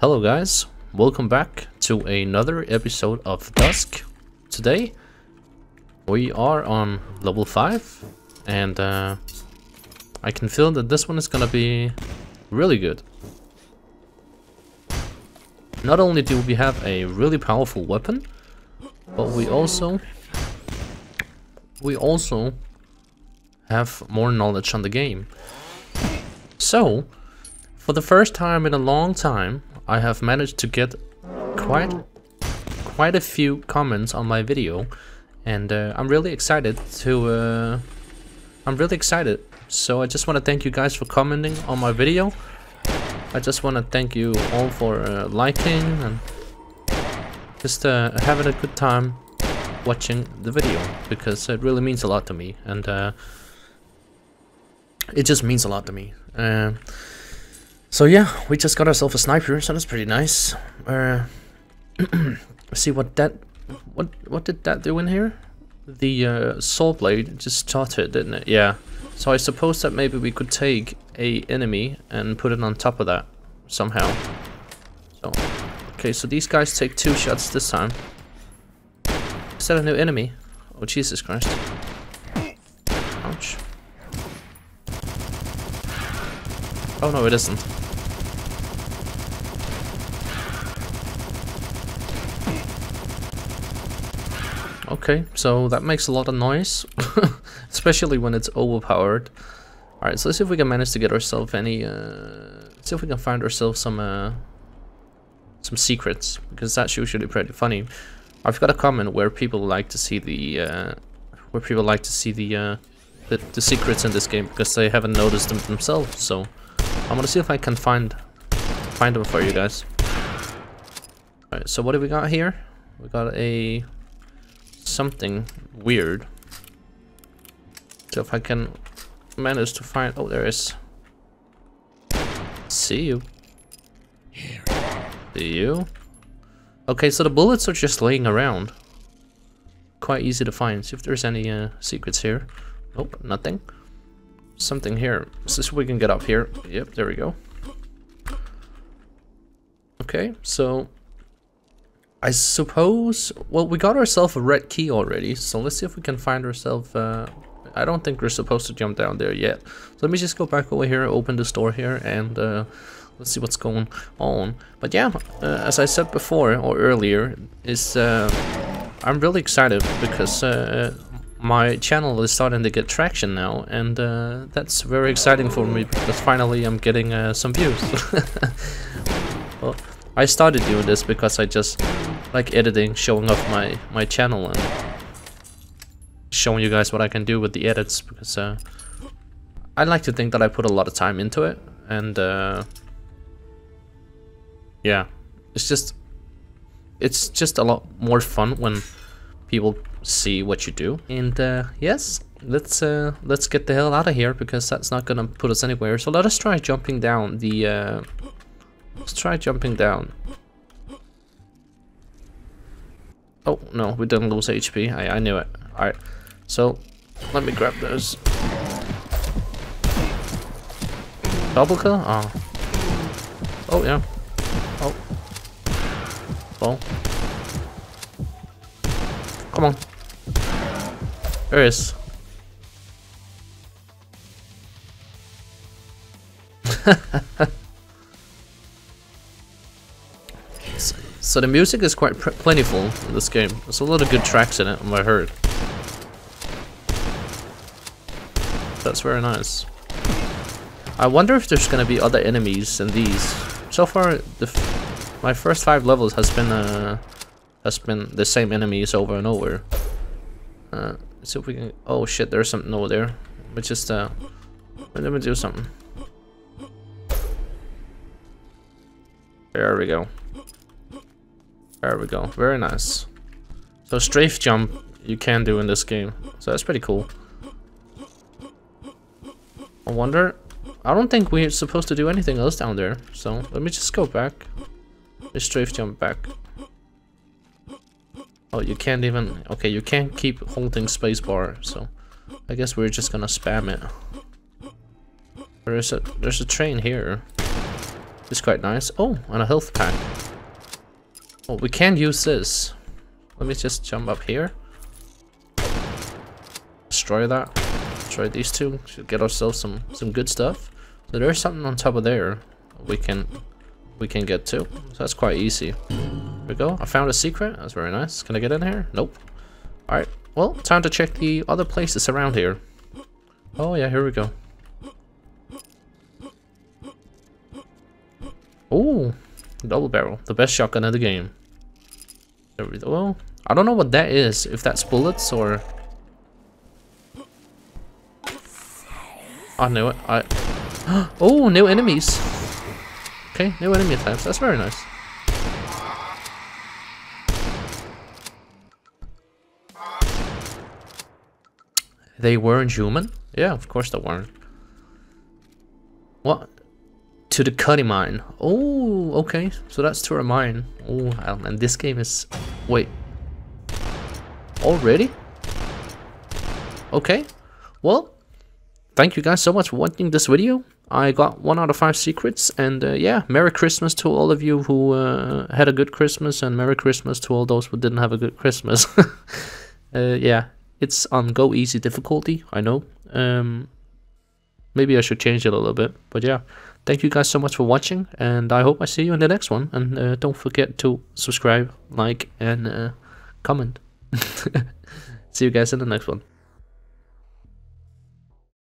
Hello guys, welcome back to another episode of Dusk. Today we are on level 5 and uh, I can feel that this one is gonna be really good. Not only do we have a really powerful weapon, but we also we also have more knowledge on the game. So, for the first time in a long time, I have managed to get quite quite a few comments on my video and uh, I'm really excited to uh, I'm really excited. So I just want to thank you guys for commenting on my video. I just want to thank you all for uh, liking and just uh, having a good time watching the video because it really means a lot to me and uh, it just means a lot to me. Uh, so yeah, we just got ourselves a sniper, so that's pretty nice. Uh, see what that, what what did that do in here? The uh, saw blade just started, didn't it? Yeah. So I suppose that maybe we could take a enemy and put it on top of that somehow. So, okay, so these guys take two shots this time. Is that a new enemy? Oh Jesus Christ! Oh no, it isn't. Okay, so that makes a lot of noise, especially when it's overpowered. Alright, so let's see if we can manage to get ourselves any, uh, let's see if we can find ourselves some, uh, some secrets, because that's usually pretty funny. I've got a comment where people like to see the, uh, where people like to see the, uh, the, the secrets in this game, because they haven't noticed them themselves, so I'm gonna see if I can find, find them for you guys. Alright, so what do we got here? We got a something weird. So if I can manage to find... Oh, there is. See you. See you. Okay, so the bullets are just laying around. Quite easy to find. See if there's any uh, secrets here. Nope, nothing. Something here. So we can get up here. Yep, there we go. Okay, so I suppose, well, we got ourselves a red key already, so let's see if we can find ourselves, uh, I don't think we're supposed to jump down there yet. So let me just go back over here, open this door here, and uh, let's see what's going on. But yeah, uh, as I said before, or earlier, is uh, I'm really excited because uh, my channel is starting to get traction now, and uh, that's very exciting for me because finally I'm getting some views. well, I started doing this because I just like editing, showing off my, my channel and showing you guys what I can do with the edits because uh, I like to think that I put a lot of time into it and uh, yeah, it's just it's just a lot more fun when people see what you do and uh, yes let's uh, let's get the hell out of here because that's not gonna put us anywhere so let us try jumping down the uh, Let's try jumping down. Oh, no, we didn't lose HP. I, I knew it. Alright, so let me grab those. Double kill? Oh. Oh, yeah. Oh. Oh. Come on. There is. So the music is quite plentiful in this game. There's a lot of good tracks in it, I heard. That's very nice. I wonder if there's gonna be other enemies than these. So far, the my first five levels has been uh has been the same enemies over and over. Uh, let's see if we can. Oh shit, there's something over there. But just uh, let me do something. There we go. There we go. Very nice. So strafe jump you can do in this game. So that's pretty cool. I wonder... I don't think we're supposed to do anything else down there. So let me just go back. Just strafe jump back. Oh, you can't even... Okay, you can't keep holding spacebar. So I guess we're just gonna spam it. There is a... There's a train here. It's quite nice. Oh, and a health pack. Oh, we can use this. Let me just jump up here. Destroy that. Destroy these two. Should get ourselves some some good stuff. So there's something on top of there we can we can get to. So that's quite easy. We go. I found a secret. That's very nice. Can I get in here? Nope. Alright. Well, time to check the other places around here. Oh yeah, here we go. Oh, double barrel. The best shotgun in the game. There we go. I don't know what that is. If that's bullets or... I knew it. I... Oh, new enemies. Okay, new enemy types. That's very nice. They weren't human? Yeah, of course they weren't. What? To the cutting mine. Oh, okay. So that's to a mine. Oh, and this game is... Wait. Already? Okay. Well, thank you guys so much for watching this video. I got one out of five secrets, and uh, yeah, Merry Christmas to all of you who uh, had a good Christmas, and Merry Christmas to all those who didn't have a good Christmas. uh, yeah, it's on Go Easy difficulty, I know. Um, maybe I should change it a little bit, but yeah. Thank you guys so much for watching, and I hope I see you in the next one. And uh, don't forget to subscribe, like, and uh, comment. see you guys in the next one.